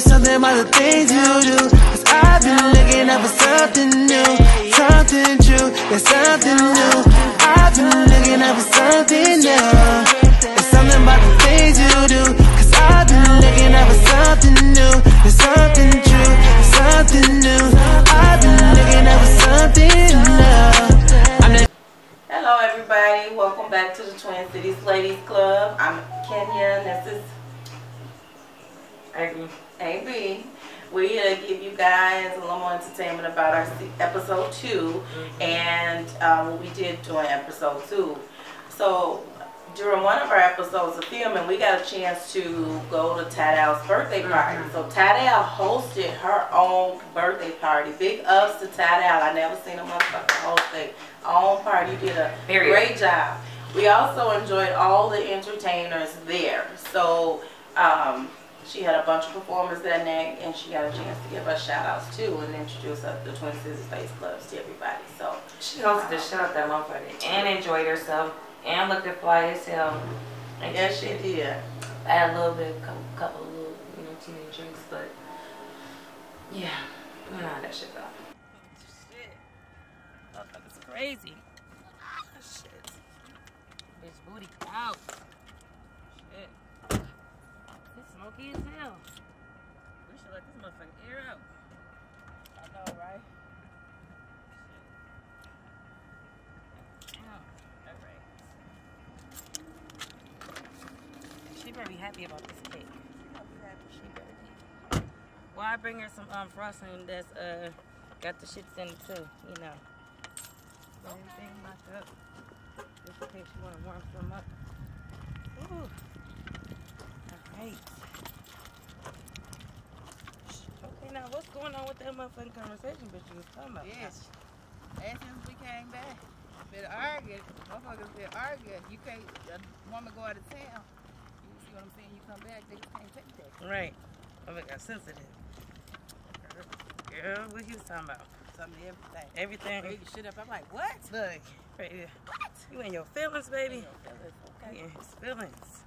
It's something about the things you do. Cause I've been looking up for something new, something true, there's something new. I've been looking up for something new. It's something about the things you do. Cause I've been looking up for something new, there's something true, something new. I've been looking up for something new. Hello, everybody. Welcome back to the Twin Cities Ladies Club. I'm Kenya, and this is Agree. AB. We're here to give you guys a little more entertainment about our episode 2 and um, what we did during episode two. So, during one of our episodes of filming, we got a chance to go to Tadal's birthday party. So, Tadal hosted her own birthday party. Big ups to Tadal. I never seen a motherfucker host their own party. You did a great job. We also enjoyed all the entertainers there. So, um, she had a bunch of performers that night, and she got a chance to give us shout outs too and introduce us the Twin Sisters Face Clubs to everybody. So, She hosted the shit out that motherfucker and enjoyed herself and looked at fly as hell. And yes, she did. I had a little bit, couple, couple of little, you know, teenage drinks, but yeah, you know how that shit go. Shit. Motherfucker's crazy. Shit. Bitch booty out. Shit. It's smoky as hell. We should let this motherfucking air out. I know, right? Shit. Damn. Alright. She better be happy about this cake. She better be. Well, I bring her some um frosting that's uh got the shits in it too, you know. Got everything locked up. Just in case you want to warm some up. Ooh. Alright. Okay, now what's going on with that motherfucking conversation bitch you was talking about? Yes. Ever since we came back, been arguing. Motherfuckers been arguing. You can't, a woman go out of town. You see what I'm saying? You come back, they just can't take that. Right. Oh my god, sensitive. Girl, what you was talking about? Something everything. Everything. Bring shit up. I'm like, what? Look, right here. You in your feelings, baby? Okay. He in his feelings.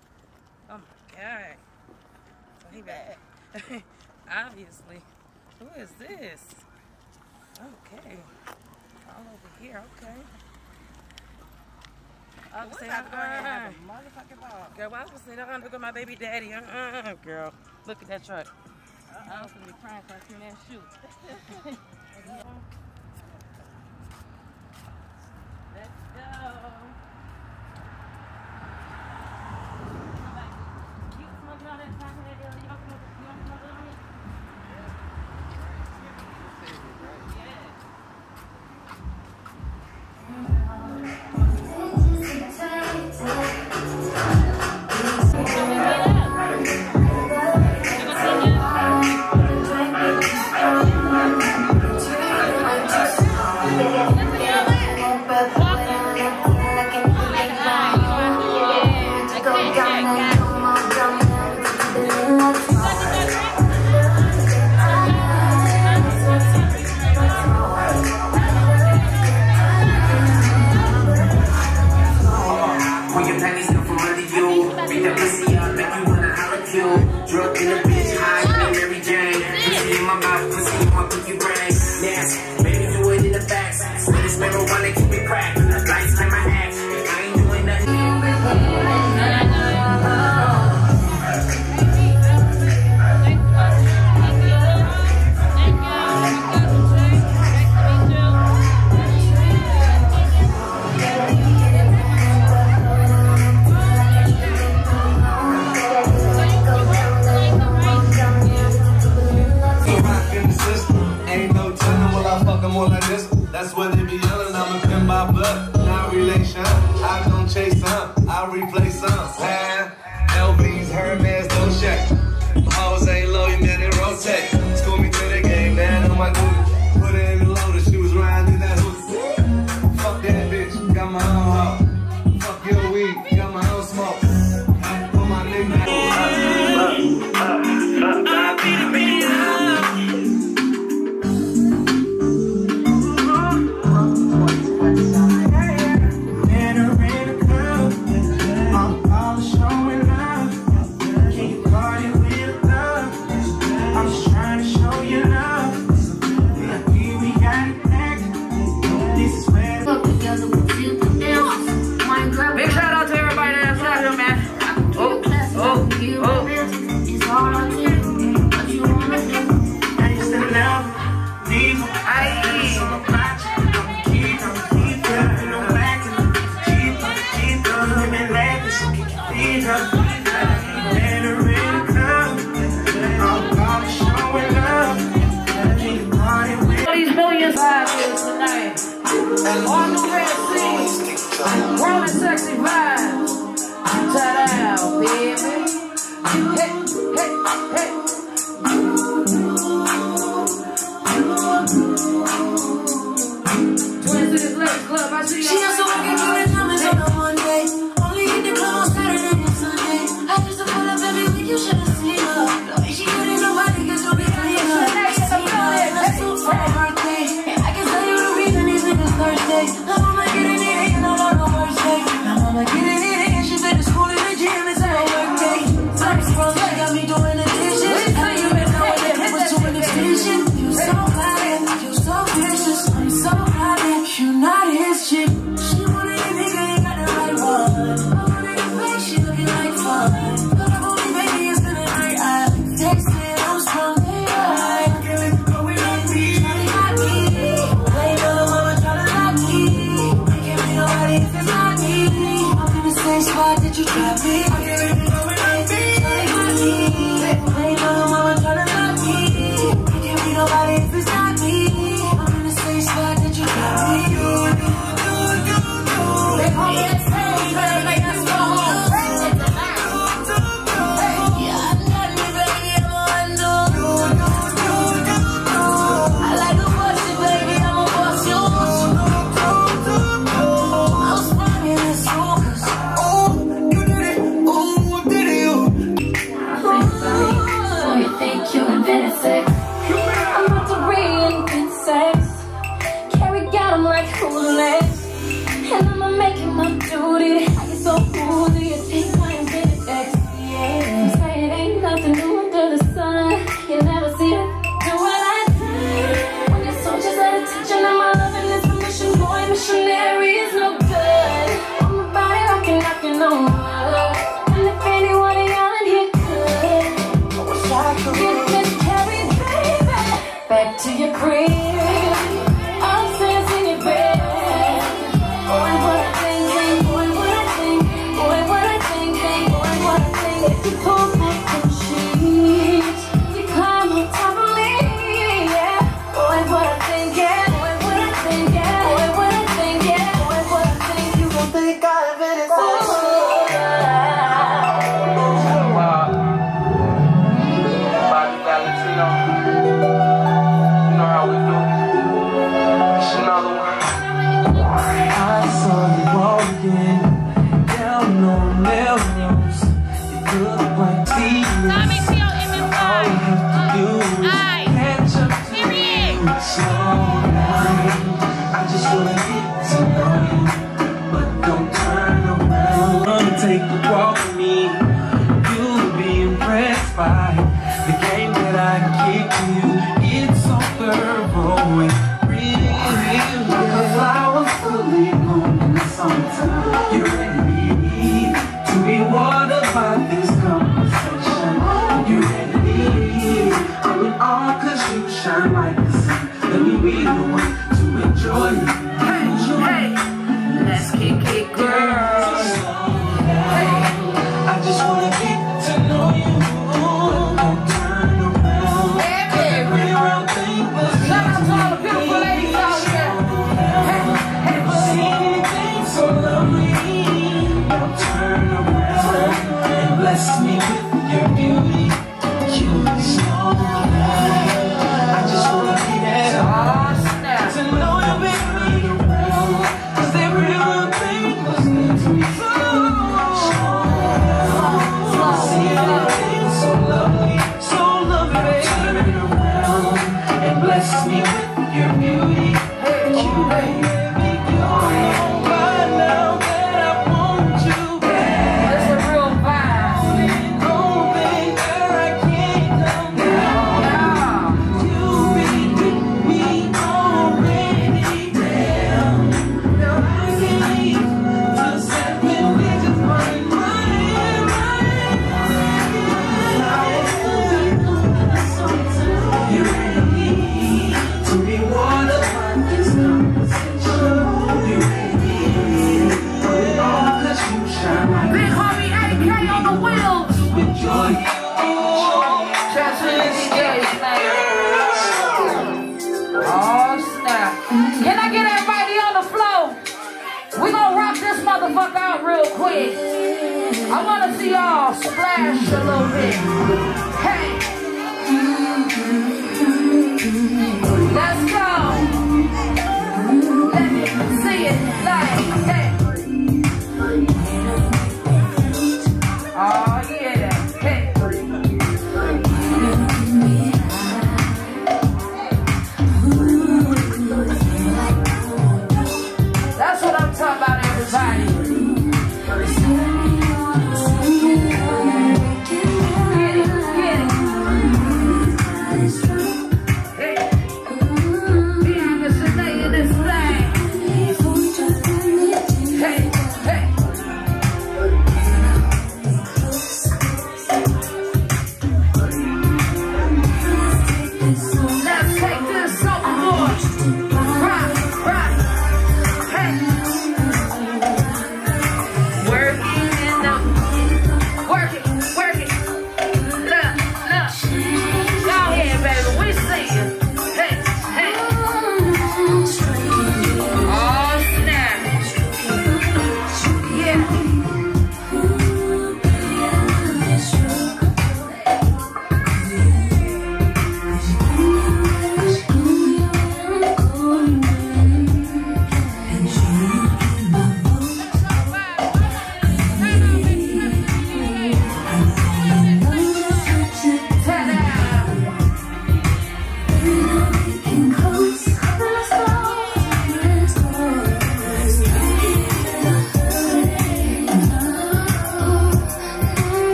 Oh my god. So he bad. Obviously. Who is this? Okay. All over here, okay. I was saying, uh-uh. have a motherfucking ball? Girl, why was I saying, look at my baby daddy? Uh-uh, girl. Look at that truck. I was gonna be crying if I seen that shoot.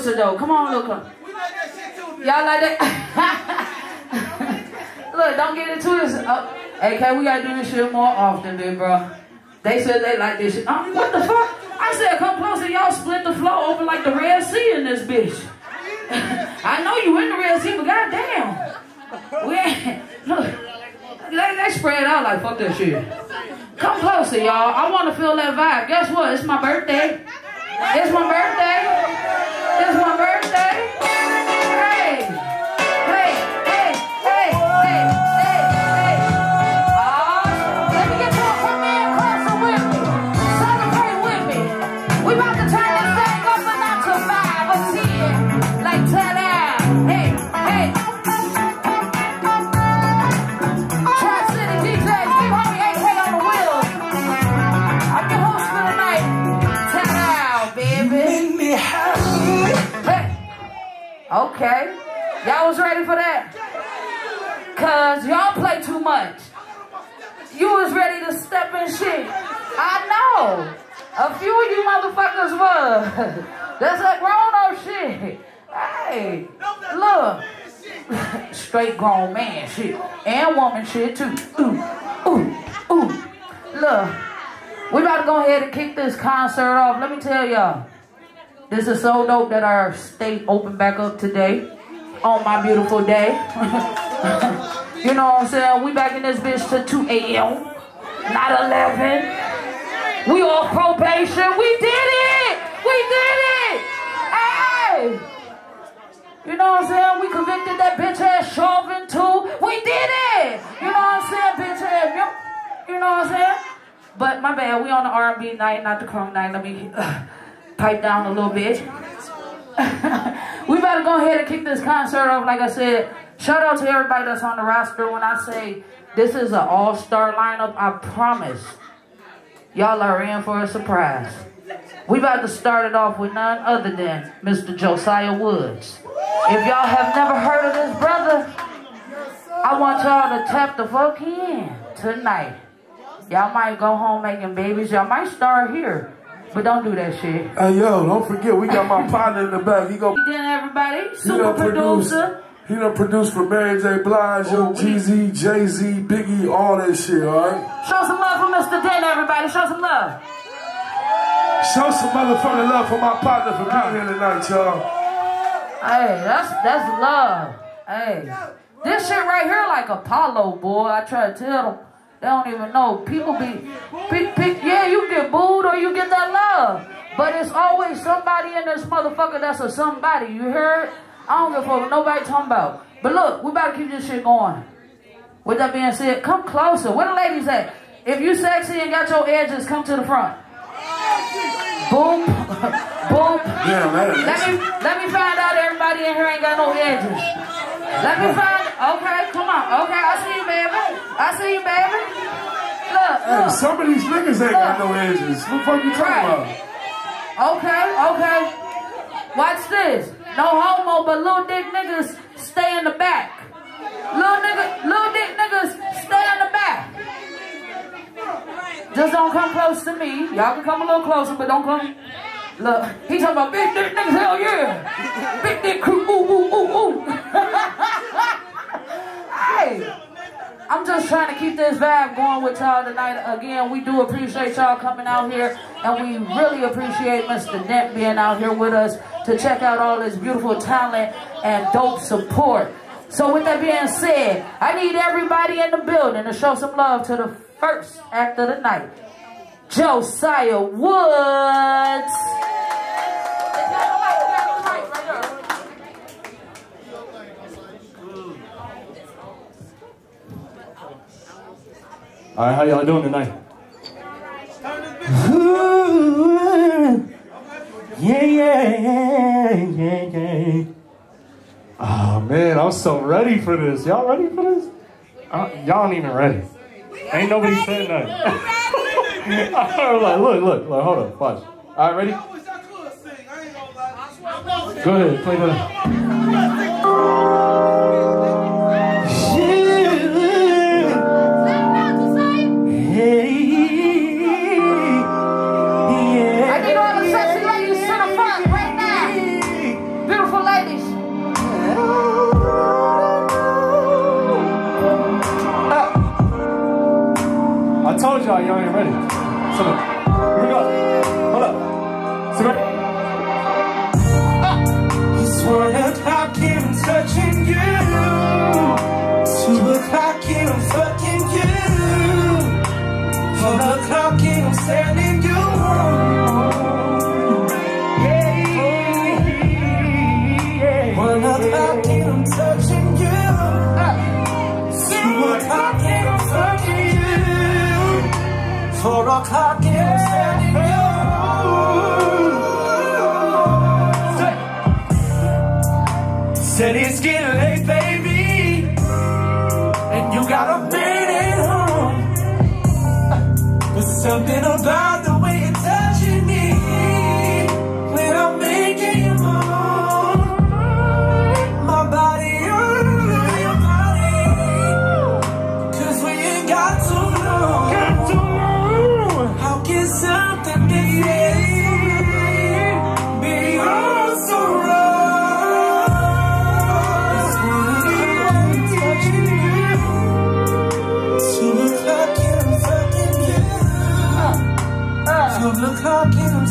closer though. Come on, look up. Y'all like that? look, don't get into this. Uh, hey, K, we gotta do this shit more often, big bro. They said they like this shit. Uh, what the fuck? I said come closer. Y'all split the floor over like the Red Sea in this bitch. I know you in the Red Sea, but goddamn. We ain't, look, they, they spread out like fuck that shit. Come closer, y'all. I want to feel that vibe. Guess what? It's my birthday. It's my birthday. It's my birthday. Okay. Y'all was ready for that? Cause y'all play too much. You was ready to step in shit. I know. A few of you motherfuckers was. That's that grown up shit. Hey, look. Straight grown man shit. And woman shit too. Ooh, ooh, ooh. Look. We about to go ahead and kick this concert off. Let me tell y'all. This is so dope that our state opened back up today on my beautiful day. you know what I'm saying? We back in this bitch to 2 a.m. Not 11. We off probation. We did it! We did it! Hey! You know what I'm saying? We convicted that bitch ass Chauvin too. We did it. You know what I'm saying? Bitch ass. You know what I'm saying? But my bad, we on the R&B night, not the crunk night. Let me uh, pipe down a little bit. we better go ahead and kick this concert off. Like I said, shout out to everybody that's on the roster. When I say this is an all-star lineup, I promise y'all are in for a surprise. We about to start it off with none other than Mr. Josiah Woods. If y'all have never heard of this brother, I want y'all to tap the fuck in tonight. Y'all might go home making babies. Y'all might start here. But don't do that shit. Hey yo, don't forget we got my partner in the back. He go. Then everybody, He super producer. He done produced for Mary J. Blige, Young oh, Jeezy, Jay Z, Biggie, all that shit. All right. Show some love for Mr. Den, everybody. Show some love. Show some motherfucking love for my partner for being here tonight, y'all. Hey, that's that's love. Hey, this shit right here like Apollo, boy. I try to tell them. They don't even know. People be, be, be- yeah, you get booed or you get that love. But it's always somebody in this motherfucker that's a somebody. You heard? I don't give a fuck what nobody talking about. But look, we about to keep this shit going. With that being said, come closer. Where the ladies at? If you sexy and got your edges, come to the front. Boom. Boom. Damn, that Let me let me find out everybody in here ain't got no edges. Let me find okay, come on. Okay, I see you, baby. I see you, baby. Look, Hey, some of these niggas ain't got no edges. What the fuck you talking about? Okay, okay. Watch this. No homo, but little dick niggas stay in the back. Little nigga, little dick niggas stay in the back. Just don't come close to me. Y'all can come a little closer, but don't come. Look, he talking about big dick niggas, hell yeah. Big dick crew, ooh, ooh, ooh, ooh. hey, I'm just trying to keep this vibe going with y'all tonight. Again, we do appreciate y'all coming out here, and we really appreciate Mr. Dent being out here with us to check out all this beautiful talent and dope support. So with that being said, I need everybody in the building to show some love to the first act of the night. Josiah Woods. All right, how y'all doing tonight? Yeah, yeah, yeah, yeah. Oh man, I'm so ready for this. Y'all ready for this? Uh, y'all ain't even ready. Ain't nobody saying nothing. I was like, look, look, look, hold up, watch. All right, ready? Go ahead, play that. Twelve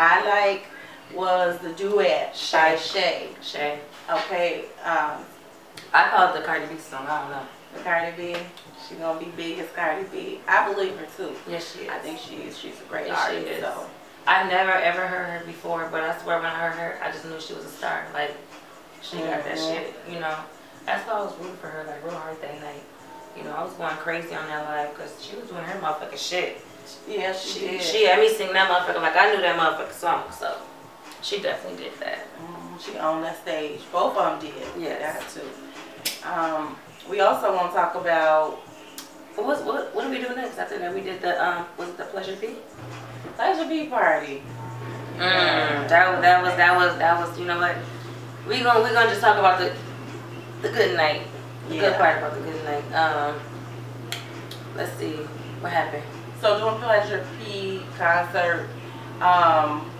I like was the duet by Shay. Shay. Okay, um, I call it the Cardi B song. I don't know. the Cardi B. She gonna be big as Cardi B. I believe her too. Yes, she is. I think she is. She's a great Yes, she artist. is. So I never ever heard her before, but I swear when I heard her, I just knew she was a star. Like she got that Mhm. shit, you know. That's why I was rooting for her like real hard that night. You know, I was going crazy on that live because she was doing her motherfucking shit. Yeah, she, She did. she had me sing that motherfucker like I knew that motherfucker song. So she definitely did that. Mhm, She owned that stage. Both of them did. Yeah, That too. Um, we also want to talk about What was what what do we do next after that? We did the um was it the pleasure beat? Pleasure P Party. Mm, that was that was that was that was you know what? We gonna we gonna just talk about the the good night. The good Yeah. part about the good night. Um let's see. What happened? So doing Pleasure P concert, um,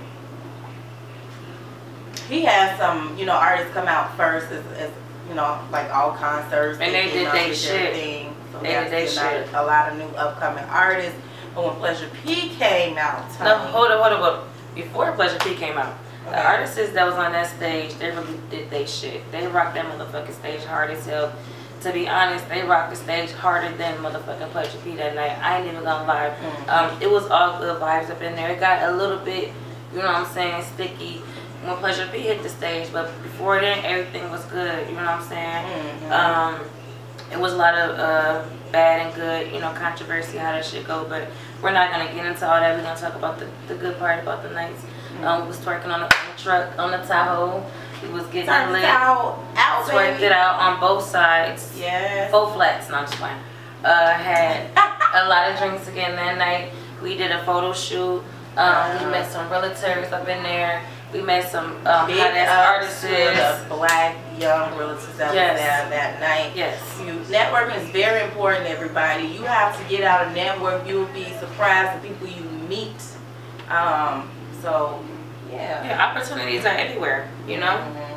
he had some, you know, artists come out first as, as you know, like all concerts. And they came did they shit. Thing. So They did they a lot of- shit. A lot of new upcoming artists. But when Pleasure P came out, No, hold up, hold up, hold up. Before Pleasure P came out, Okay. the artists that was on that stage, they really did they shit. They rocked that motherfucking stage hard as hell. To be honest, they rocked the stage harder than motherfucking Pleasure P that night. I ain't even gonna lie. Mhm. Um, it was all good vibes up in there. It got a little bit, you know what I'm saying, sticky when Pleasure P hit the stage, but before then everything was good. You know what I'm saying? Mhm. Um, it was a lot of uh, bad and good, you know, controversy how that shit go. But we're not gonna get into all that. We're gonna talk about the, the good part about the nights. Um, we was twerking on the, on the truck on the Tahoe. We was getting it lit. out, out, baby. it out on both sides. Yes. Full flats, no, I'm just playing. Uh, had a lot of drinks again that night. We did a photo shoot. Um, we met some realtors up in there. We met some um, Big artists. the black young relatives that Yes. was that night. Yes. You, networking is very important, everybody. You have to get out and network. You'll be surprised the people you meet. Um, so, yeah. Yeah, opportunities are everywhere, you know? Mhm. All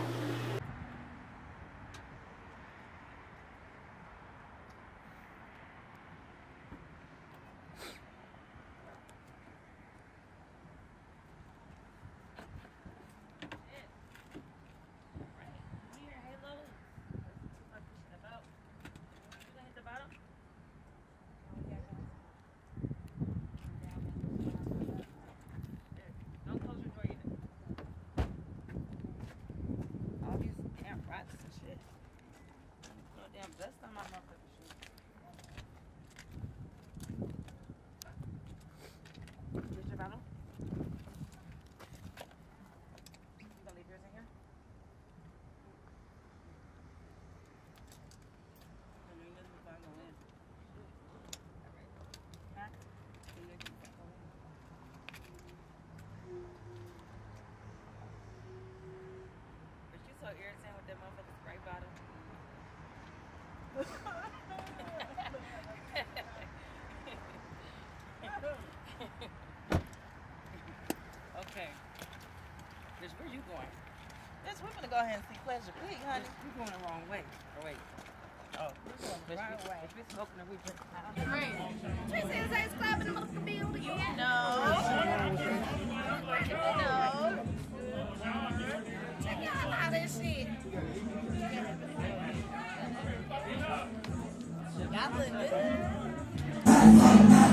good.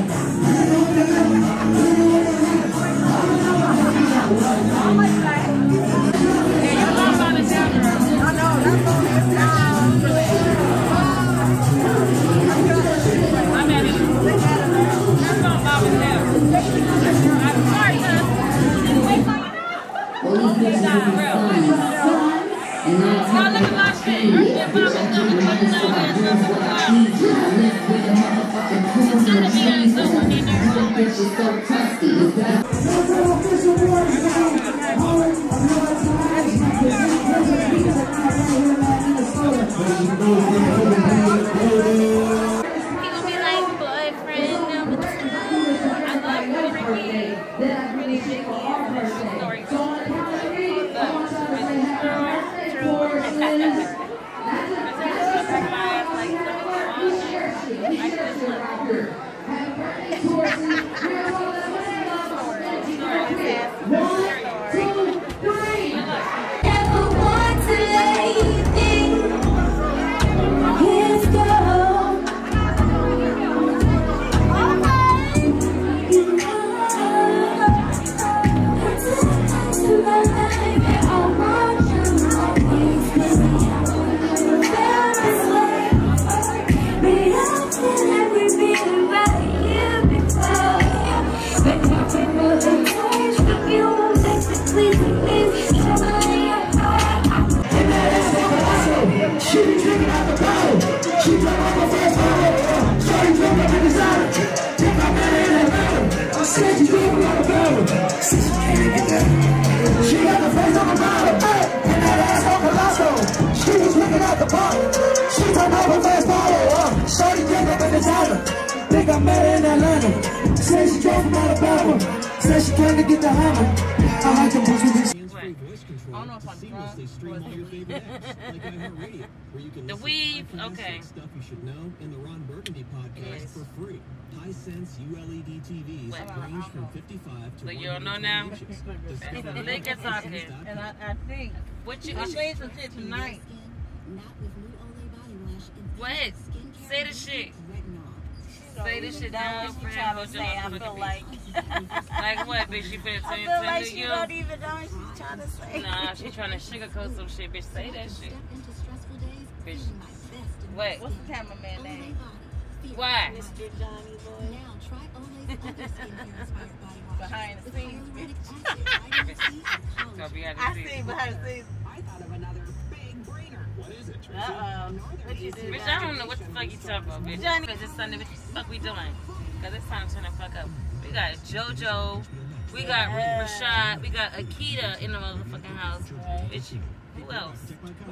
Said she drove from Alabama. Said she came to get the hammer. I like them boots with this. I don't know if I'm drunk. The weave, okay. Stuff you should know in the Ron Burgundy podcast for free. Hisense ULED TVs range from 55 to But you don't know now? 100 inches. That's liquor talking. And I, I think What you- I made some shit tonight. What? Say the shit. Say the shit down what for she trying to to say. I feel like. Like what, bitch? She finna I feel like she you? don't even know what she's trying to say. Nah, she trying to sugarcoat some shit, bitch. Say that shit. Bitch. What? What's the cameraman name? Why? Mr. Johnny Boy. Behind the scenes, bitch. Go behind the I see behind the scenes. Uh-oh. What you do? Bitch, I don't know what the fuck you talking about, bitch. Johnny. Cause it's Sunday, bitch. What the fuck we doing? Cause it's time to turn the fuck up. We got JoJo, we got Rashad, we got Akita in the motherfucking house. Bitch, who else?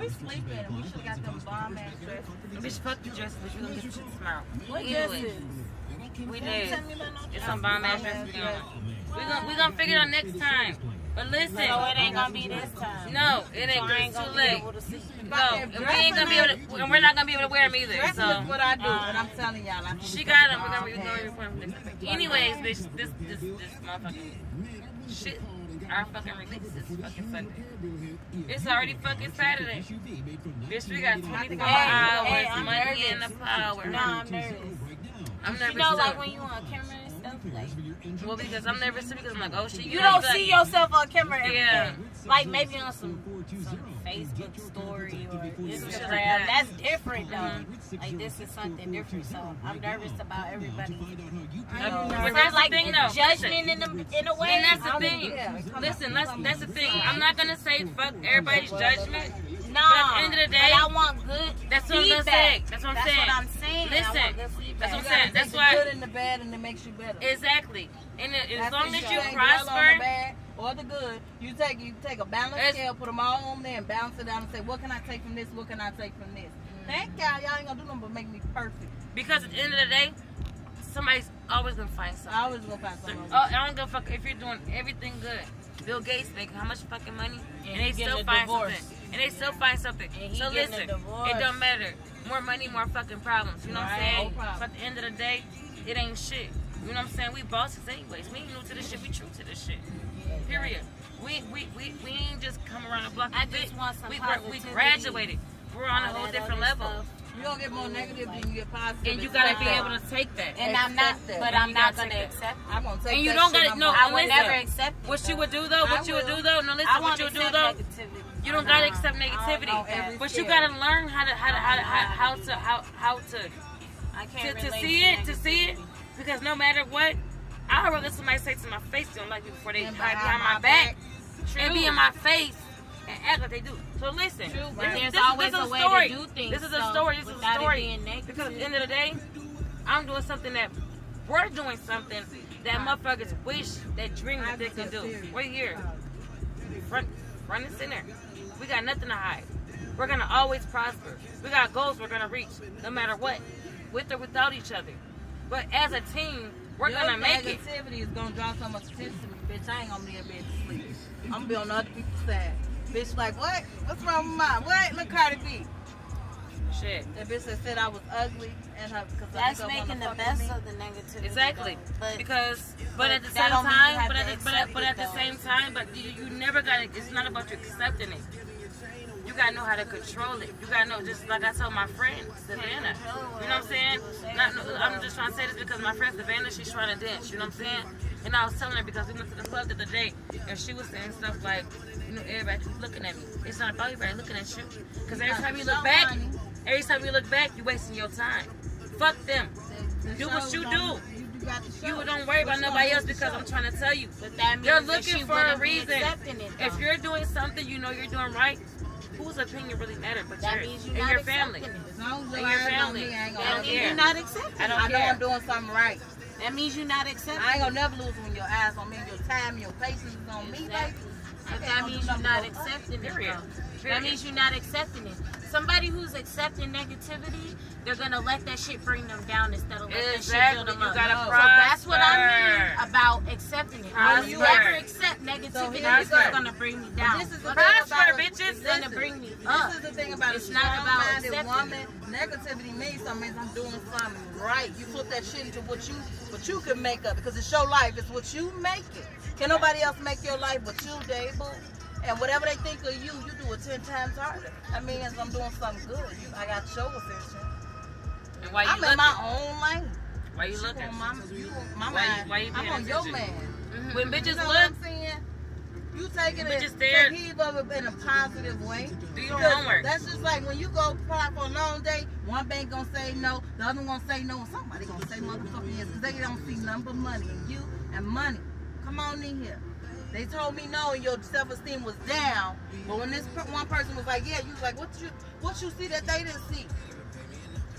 We sleeping we should got them bomb ass dresses. Bitch, fuck the dresses, bitch. We gonna get some shit tomorrow. What Anyway. We did. tell me about no It's some bomb ass dresses we on. We gonna we gonna figure it out next time. But listen. So it ain't gonna be this time. No, it ain't. So I ain't it's gonna too late. Able. No, and we ain't gonna be able to, and we're not gonna be able to wear them either. Dressing So is what I do, and I'm uh, telling y'all. I she got them. We're gonna, we're gonna report them. Anyways, bitch, this this this motherfucking shit. Our fucking release is fucking Sunday. It's already fucking Saturday. Bitch, we got 24 hours, hey, money nervous. in the power. No, I'm nervous. I'm nervous You know, like when you on camera and stuff, like Well, because I'm nervous too because I'm like, oh shit. you know, don't like- see yourself on camera every day. Yeah. Like maybe on some, some Facebook story or Instagram. That's different though. Mm-hmm. Like this is something different. So I'm nervous about everybody. Mm-hmm. But But that's like the thing, though. judgment in a in a way. And that's the thing. yeah. Listen, that's, that's the thing. I'm not gonna say fuck everybody's judgment. No, but at the end of the day, but I want good That's what I'm feedback. saying. That's what I'm saying. That's saying. what I'm saying. I Listen, want good feedback. that's what I'm saying. gotta That's why. the good and the bad, and it makes you better. Exactly. And it- as That's long it. as you can't dwell on the prosper, bad or the good, you take you take a balanced scale, put them all on there, and balance it down, and say, what can I take from this? What can I take from this? Mm. Thank y'all. Y'all ain't gonna do nothing but make me perfect. because at the end of the day, somebody's always gonna find something. I always gonna find something. Oh, I don't give a fuck if you're doing everything good. Bill Gates making how much fucking money, and, And they still a find divorce. something. And they still find something. And So listen, it don't matter. More money, more fucking problems. You know what I'm saying? No problem. But at the end of the day, it ain't shit. You know what I'm saying? We bosses anyways. We ain't new to this shit. We true to this shit. Period. We we we, we ain't just come around the block. I We just big. want some we, we graduated. We're on a whole different level. stuff. You don't get more negative than you get positive. And you gotta be able to take that. And I'm not, Accept that. but I'm not gonna take that. accept. I'm gonna take And you that don't shit, gotta I'm no. I would listen. never accept it. What you would do though? What you would do though? No, listen. I What you would do accept though? negativity. You don't gotta accept negativity, but you gotta learn how to how to how to, how, how to how how to I can't to relate see it to see it because no matter what, I'd rather somebody say to my face they don't like me before they hide behind my back and be in my face and act like they do. So listen, True, this, there's this, always this is a way to story. do things, This is a story. This is a story. Because at the end of the day, I'm doing something that we're doing something that motherfuckers wish that dream that they can do. We're here, front, front and center. We got nothing to hide. We're gonna always prosper. We got goals we're gonna reach, no matter what, with or without each other. But as a team, we're Your gonna make it. negativity is gonna draw so much attention to me, bitch. I ain't gonna be able to sleep. I'm gonna be on other people's side. Bitch, like what? What's wrong with mine? What? Look, Cardi B. Shit. That bitch that said I was ugly and her because That's making the best of the negativity. Exactly. But because, but, at the same don't mean you time, but at, the, but, at, but at the same time, but you, you never got to, it's not about you accepting it. You got to know how to control it. You got to know, just like I told my friend, Savannah. You know what I'm saying? Not, I'm just trying to say this because my friend Savannah, she's trying to dance. You know what I'm saying? And I was telling her because we went to the club the other day and she was saying stuff like, you know, everybody keep looking at me. It's not about everybody looking at you. Because every time you look back, every time you look back, you're wasting your time. Fuck them. Do what you do. You don't worry about nobody else because I'm trying to tell you. But that They're means that she looking for a reason. If you're doing something you know you're doing right, whose opinion really matters but That yours means you're and not your family. accepting it. As long as And your your eyes on family. me, I ain't I gonna don't care. care. You're not accepting I don't I know care. I'm doing something right. That means you're not accepting I ain't gonna never lose when your eyes on me, your time, your patience is on me, baby. But that means you're not accepting it. Period. though. That means you're not accepting it. Somebody who's accepting negativity, they're gonna let that shit bring them down instead of let that shit build them You up. so that's what I mean about accepting it. Prosper. When you ever accept negativity, So it's here you go. gonna bring me down. This is the thing Prosper, about bitches. It's gonna bring me up. This is the thing about It's a not about accepting woman. Negativity means something. I'm doing something right. You flip that shit into what you what you can make up because it's your life. It's what you make it. Can nobody else make your life but you, Dave? And whatever they think of you, you do it ten times harder. I mean, as I'm doing something good, you, I got your attention. And why you I'm looking? in my own lane. Why you You looking? on my, you my Why mind. why you I'm on your man. Mm-hmm. When bitches you know look, what I'm saying? You taking it, Bitches there. take heed of it in a positive way. Do your homework. That's just like when you go apply for a loan day, one bank gonna say no, the other one gonna say no, and somebody gonna say motherfucking yes, because they don't see number money and you and money. Come on in here. They told me no, and your self-esteem was down. But when this one person was like, yeah, you was like, what you what you see that they didn't see?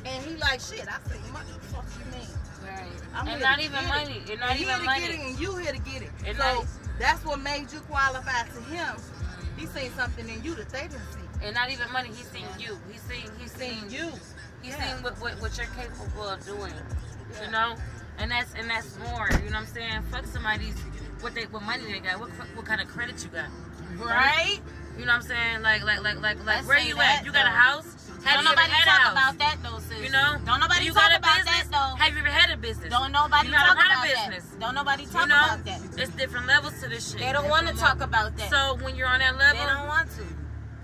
And he like, shit, I money. What the fuck you mean? Right. I'm And not even money. It. And not And he even money. get it, and you here to get it. And so not- that's what made you qualify to him. He seen something in you that they didn't see. and not even money. He's seeing you. He's seeing. He's seeing Seen you. He's Yeah. seeing what, what what you're capable of doing. You know, and that's and that's more. You know what I'm saying? Fuck somebody's what they what money they got. What what kind of credit you got? Right? You know what I'm saying? Like like like like like where you at? You got a house? Have Don't you nobody talk house? about that though, sis. You know? Don't nobody you talk about business? that though. Have you ever had a business? Don't nobody you talk about a that. business. Don't nobody talk you know? about that. It's different levels to this shit. They don't want to talk about that. So when you're on that level, they don't want to.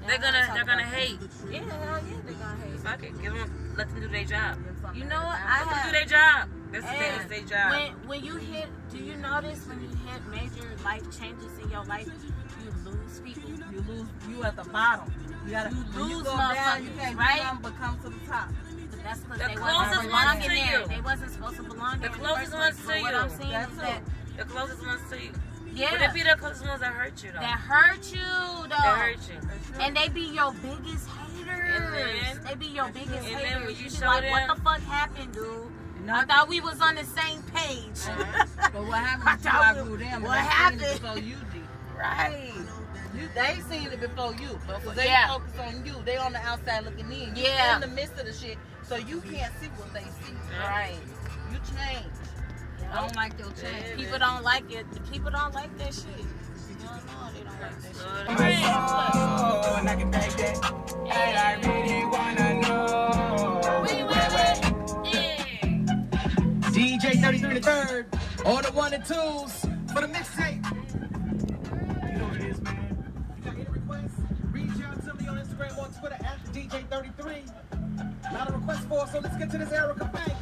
they're gonna they're gonna hate. Yeah, hell yeah, they're gonna hate. Fuck it, give them let them do their job. You know what? I them have, do their job. That's Hey, their, their job. When when you hit, do you notice when you hit major life changes in your life, you lose people. You lose you at the bottom. You gotta You when you lose go down, you can't right? do but come to the top. That's because The they closest wasn't ones belonging to there. you. They wasn't supposed to belong The there. in closest first ones place. to But what you. I'm saying That's is that The closest ones to you. yeah, Would it be the closest ones that hurt you though? that hurt you though. That hurt you. And they be your biggest haters. And then- they be your biggest and then haters. when you you be like, them- what the fuck happened, dude? I thought we was on the same page. Uh-huh. But what happened is you thought we- them. what they seen happened? it before you did. right. You, they seen it before you, because they Yeah. focus on you. They on the outside looking in. You Yeah. in the midst of the shit, so you can't see what they see. Right. You change. I don't like your change. People don't like it. The people don't like that shit. No, no, they don't like that shit. Oh, and I can take that. Hey, I really wanna know. DJ 33 the third, all the one and twos for the mixtape. You know what it is, man. You got any requests? Reach out to me on Instagram, on Twitter at DJ33. A lot of requests for, so let's get to this Erica Banks.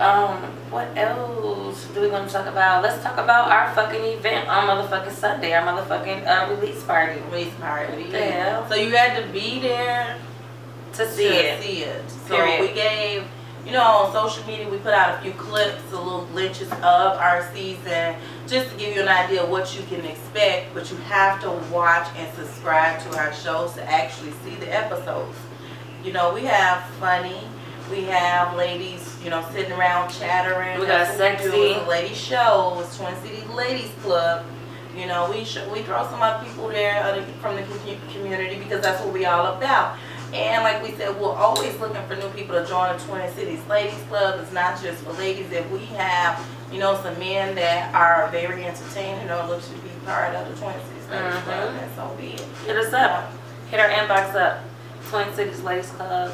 Um, what else do we want to talk about? Let's talk about our fucking event on motherfucking Sunday, our motherfucking uh, release party. Release party. The? So you had to be there To see to it. see it. So Period. we gave, you know, on social media, we put out a few clips, a little glitches of our season, just to give you an idea of what you can expect. But you have to watch and subscribe to our shows to actually see the episodes. You know, we have funny, we have ladies, you know, sitting around chattering. We got That's what do. sexy. A lady show. Twin City Ladies Club. You know, we we throw some other people there other, from the community because that's what we all about. And like we said, we're always looking for new people to join the Twin Cities Ladies Club. It's not just for ladies. If we have, you know, some men that are very entertaining, know, look to be part of the Twin Cities Ladies Club, Mhm. then so be it. Hit us up. Hit our inbox up. Twin Cities Ladies Club,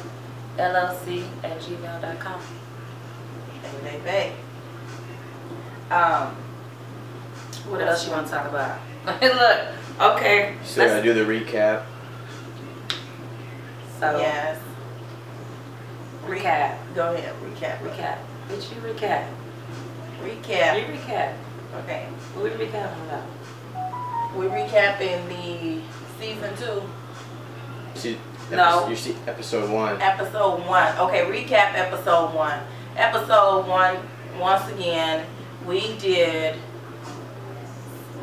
LLC at gmail.com. They pay. Um, What else you want to talk about? Look, okay. So I do the recap. So yes. recap. Go ahead, recap. Recap. Bitch, you recap. Recap. You recap. Okay. What we recapping about? We're recapping the season two, See, No. epi- You see episode one. episode one. Okay, recap episode one. Episode one, once again, we did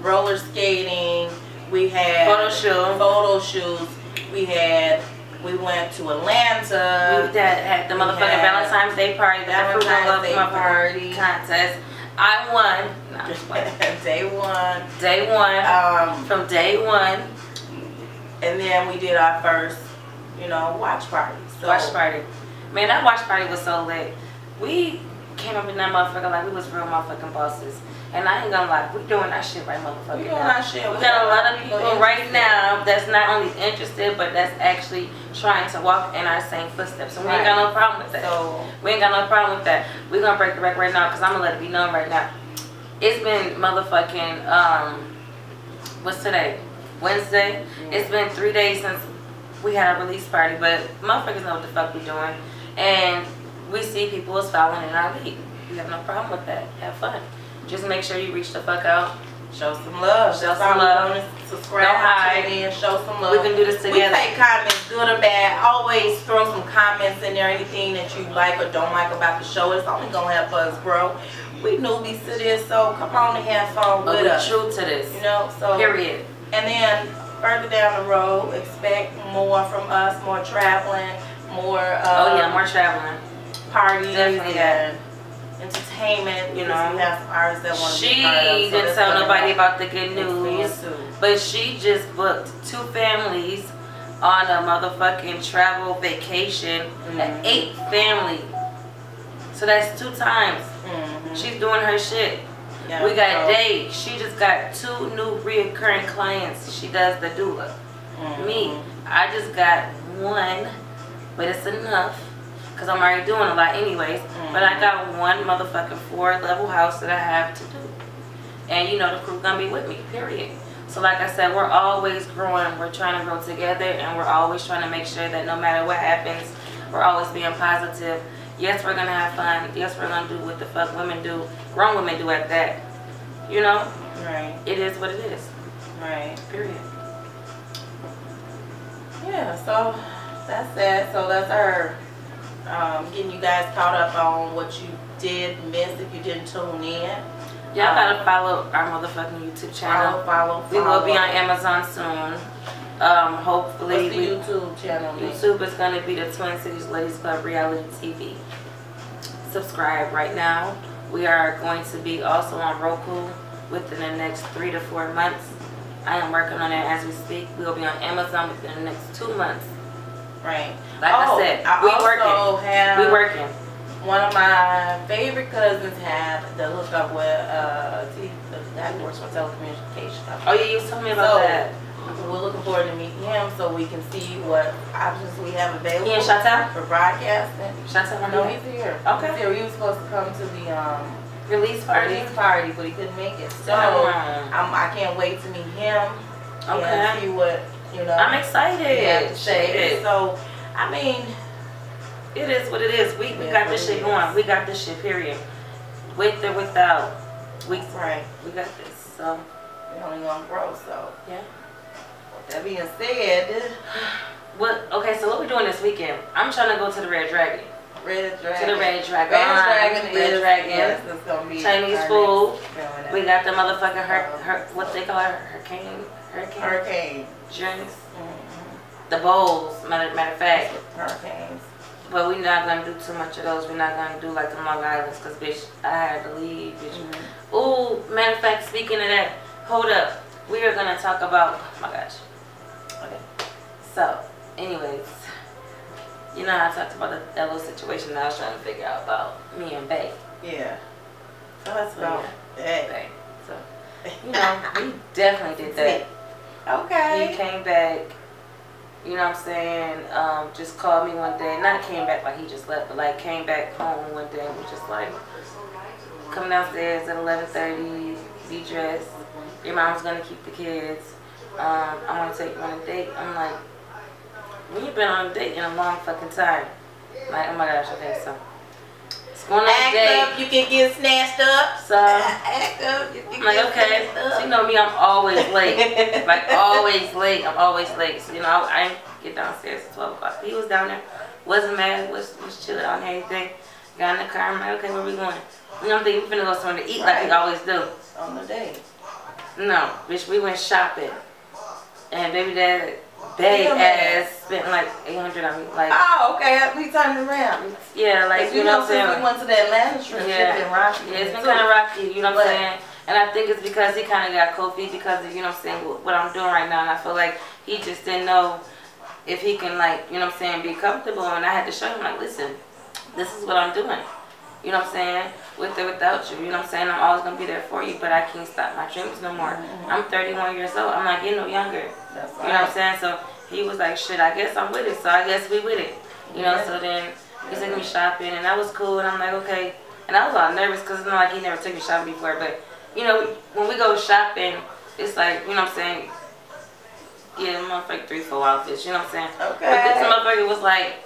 roller skating. We had Photo shoot. Photo shoots. We had. We went to Atlanta. We that had the motherfucking had Valentine's Day party, the Valentine's Love Day party. contest. I won. No, I'm just playing. Day one. Day one. Um, From day one, and then we did our first, you know, watch party. So, watch party. Man, that watch party was so lit. We came up in that motherfucker like we was real motherfucking bosses. And I ain't gonna lie, we doing our shit right motherfucking We doing now. our shit. We We got a lot of people right now that's not only interested, but that's actually trying to walk in our same footsteps. And we ain't got no problem with that. So We ain't got no problem with that. We're gonna break the record right now because I'm gonna let it be known right now. It's been motherfucking um what's today? Wednesday. It's been three days since we had a release party, but motherfuckers know what the fuck we doing. And we see people is following in our lead. We have no problem with that. Have fun. Just make sure you reach the fuck out. show some love. Show some love. Subscribe, Don't hide. in, show some love. We can do this together. We take comments, good or bad. Always throw some comments in there. Anything that you like or don't like about the show. It's only gonna help us grow. We newbies to this, so come on and have fun But with us. true to this. You know, so Period. And then further down the road, expect more from us, more traveling, more uh, oh yeah, more traveling. Parties Definitely and entertainment. You know. we have artists that want to She be part of. so didn't tell nobody about the good news, but she just booked two families on a motherfucking travel vacation. Mm-hmm. An eight family. So that's two times. Mhm. She's doing her shit. Yeah, we got so- Day. She just got two new reoccurring clients. She does the doula. Mhm. Me, I just got one, but it's enough because I'm already doing a lot anyways. But I mm-hmm. got one motherfucking four level house that I have to do. And you know the crew gonna be with me, period. So like I said, we're always growing. We're trying to grow together, and we're always trying to make sure that no matter what happens, we're always being positive. Yes, we're gonna have fun. Yes, we're gonna do what the fuck women do, grown women do at that. You know, Right. it is what it is. Right. Period. Yeah, so that's that. So that's our um, getting you guys caught up on what you did miss if you didn't tune in. Y'all gotta follow our motherfucking YouTube channel. Follow, follow, We will be on Amazon soon. Um, hopefully, What's the we, YouTube channel? name? YouTube is going to be the Twin Cities Ladies Club Reality TV. Subscribe right now. We are going to be also on Roku within the next three to four months. I am working on it as we speak. We will be on Amazon within the next two months. Right. Like Oh, I said, I we also working. have- we working. One of my favorite cousins had the hookup with uh, T, who works for telecommunication company. Oh, yeah, you told me about So, that. We're looking forward to meeting him so we can see what options we have available. He in Chateau? For broadcasting. Chateau, No, he's here. Okay. He's here. He was supposed to come to the um, Release party? release party, but he couldn't make it. So. I'm, I can't wait to meet him. Okay. And see what, you know. I'm excited. he has to say. Shit. So, I mean, It is what it is. We, we Yeah, got this shit going. We got this shit, period. With or without. We, right. we got this. So, we only gonna grow, so. yeah. That being said, What? Okay, so what we doing this weekend? I'm trying to go to the Red Dragon. Red Dragon. To the Red Dragon. Red Dragon Red is, Dragon. yes, it's gonna be Chinese food. We got the motherfucking her, her what they call it, hurricane, hurricane, Hurricane. Drinks, the bowls. Matter, matter of fact, Hurricanes. but we're not gonna do too much of those. We're not gonna do like the Long Islands, cause bitch, I had to leave, bitch. Mm-hmm. Ooh, matter of fact, speaking of that, hold up, we are gonna talk about. Oh my gosh. Okay. So, anyways, you know how I talked about that, that little situation that I was trying to figure out about me and Bay. Yeah. So let's So, go. yeah. Hey. So, you know, we definitely did that. Okay. He came back, you know what I'm saying, um, just called me one day. Not came back like he just left, but like came back home one day and was just like, come downstairs at 11.30, be dressed. Your mom's gonna keep the kids. Um, I wanna take you on a date. I'm like, we ain't been on a date in a long fucking time. Like, oh my gosh, okay, so. It's going Act up, you can get snatched up. So Act up, you can I'm like, get okay. snatched up. So you know me, I'm always late. like always late. I'm always late. So you know, I, I get downstairs at 12 o'clock. He was down there, wasn't mad, was was chilling on anything. Got in the car. I'm like, okay, where we going? You know, I'm thinking we finna go somewhere to eat like we always do. On the day. No, bitch, we went shopping, and baby dad, Yeah, ass spent like 800 on me. Like, Oh, okay. We turned around. yeah, like you, you know know, what I'm saying. since we went to the Atlanta trip, Yeah. it's been rocky. Yeah, it's been kind of rocky, you know what I'm saying? And I think it's because he kind of got feet because of, you know what I'm saying, what what I'm doing right now. And I feel like he just didn't know if he can, like, you know what I'm saying, be comfortable. And I had to show him, like, listen, this is what I'm doing. You know what I'm saying? With or without you. You know what I'm saying? I'm always going to be there for you, but I can't stop my dreams no more. Mm-hmm. I'm 31 years old. I'm not getting no younger. That's You know what I'm saying? So he was like, shit, I guess I'm with it. So I guess we with it. You know, Yeah. so then he took me shopping and that was cool. And I'm like, okay. And I was all nervous because it's not like he never took me shopping before. But, you know, when we go shopping, it's like, you know what I'm saying? Yeah, the motherfucker three, four outfits. You know what I'm saying? Okay. But this motherfucker was like,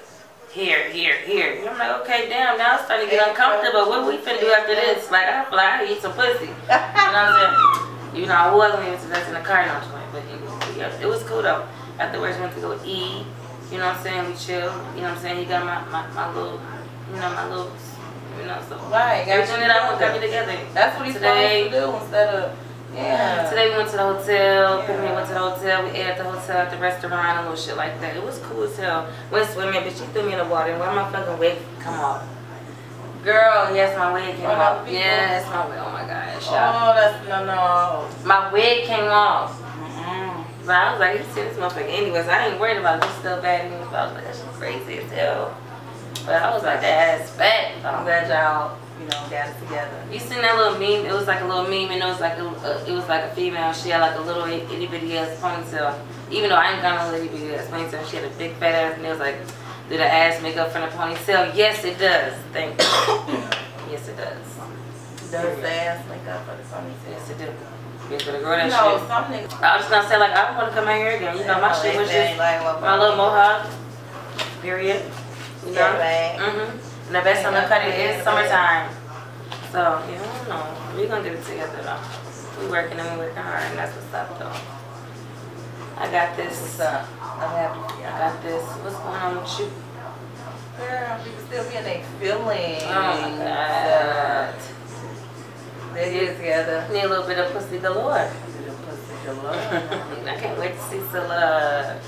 here, here, here. And I'm like, okay, damn, now it's starting to get uncomfortable. What we finna do after this? Like, I feel like I eat some pussy. You know what I'm saying? You know, I wasn't even in the car, no, but it yeah, it was cool though. Afterwards, we went to go eat. You know what I'm saying? We chill. You know what I'm saying? He got my, my, my little, you know, my little, you know, so. Right, got Everything that I want got me together. That's what he's Today, supposed to do instead of, yeah. Today we went to the hotel. Pimmy went to the hotel. We ate at the hotel, at the restaurant, and little shit like that. It was cool as hell. Went swimming, but she threw me in the water. Why my fucking wig come off? Girl, yes, my wig came Oh, off. Yes, my wig. Oh my gosh. Oh, that's no, no. My wig came off. But I was like, you see this motherfucker. Anyways, I ain't worried about this stuff bad news. But I was like, that's crazy as hell. But I was like, that ass fat. I'm glad y'all, you know, got it together. You seen that little meme? It was like a little meme, and it was like a, uh, it was like a female. She had like a little itty bitty ass ponytail. Even though I ain't got no itty bitty ass ponytail, she had a big fat ass, and it was like, did the ass make up for the ponytail? Yes, it does. Thank you. yes, it does. Does the ass make up for the ponytail? Yes, it do. Bitch better grow that You know, shit. some niggas. I was just gonna say like I don't want to come out here again. You know my shit was just my little mohawk. Period. You know. Yeah, right. Mhm. And the best time to cut it is summertime. So you don't know. We're gonna get it together though. We working and we working hard, and that's what's up though. I got this. What's up? I'm happy. I got this. What's going on with you? Girl, we can still be in their feeling. Oh my god. They get together. Need a little bit of pussy galore. Pussy galore. I can't wait to see Scylla.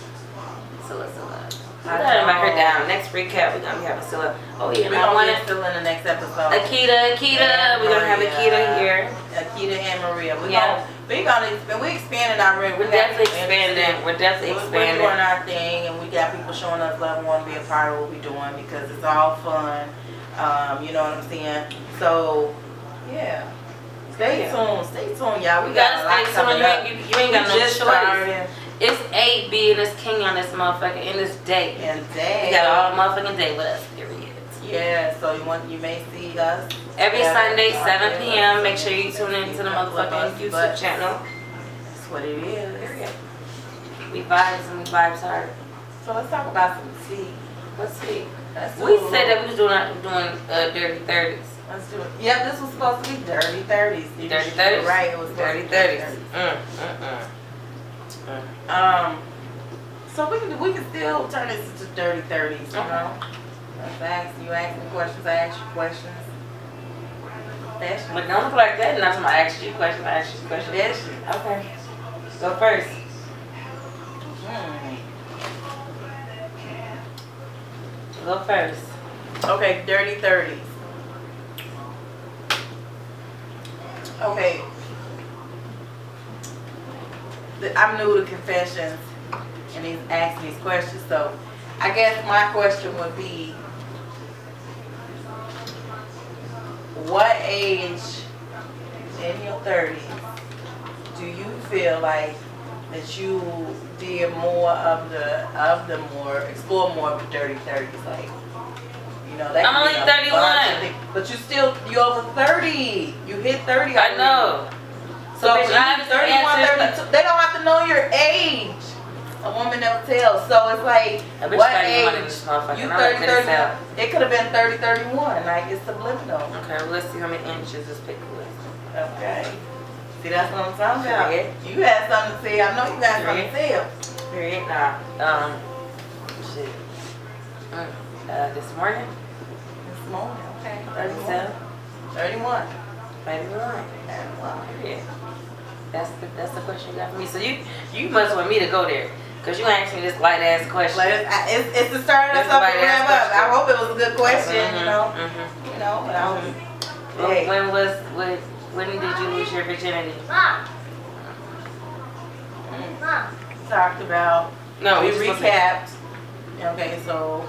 Scylla, Scylla. We gotta invite her down. Next recap, we're gonna be having Scylla. Oh yeah, We're gonna wanna. get in the next episode. Akita, Akita. We're gonna have Akita here. Akita and Maria. We're Yeah. gonna we gonna expand we expanding our ring. We're definitely expanding. We're definitely We're, we're doing our thing and we got people showing us love and want to be a part of what we're doing because it's all fun. Um, you know what I'm saying? So yeah. Stay Yeah. tuned. Stay tuned, y'all. We You got gotta a stay tuned. You ain't, you, ain't got We no just choice. started. It's 8B and it's King on this motherfucker in this day. And day. We got all motherfucking day with us, period. Yeah, so you want you may see us Every Yeah, Sunday, 7 there. p.m. Make sure you tune in to the motherfucking But- YouTube channel. That's what it is. Period. We vibes and we vibes hard. So let's talk about some tea. Let's see. We said that we was doing doing uh, dirty thirties. Let's do it. Yep, this was supposed to be dirty thirties. Dirty thirties. Right, it was Dirty thirties. 30s. Mm, mm, mm. Um, so we can we can still turn this into dirty thirties. You know, Let's ask you ask me questions, I ask you questions. Fashion. But don't look like that. Not somebody ask you questions. I ask you questions. Fashion. Okay. Go first. Hmm. Go first. Okay, dirty thirties. Okay. I'm new to confessions and he's asking these questions, so I guess my question would be what age in your thirties do you feel like that you did more of the of the more explore more of the dirty thirties like you know that I'm only be a bunch of 31. but you still you over 30 you hit 30 I know. so bitch, I have 31 answers- 32 they don't have to know your age a woman never tells so it's like what 31 age you and 30 gonna 30 it could have been 30 31 like it's subliminal Okay, well, let's see how many inches this pick is. okay see that's what I'm talking about Period. you had something to say I know you got something to say Period. Nah. Um. Shit. Mm. Uh, this morning. Morning okay 37. 31 31. 31 Period. That's the that's the question you got for me. So you you must want me to go there. Cause you asked me this light ass question. Like, it's, I- it's, to start us up and wrap up. I hope it was a good question, you Mhm, know. mhm. You know, but I was, When, hey, when was when when did you lose your virginity? Mom. Mom. talked about, No, we recapped. Okay, so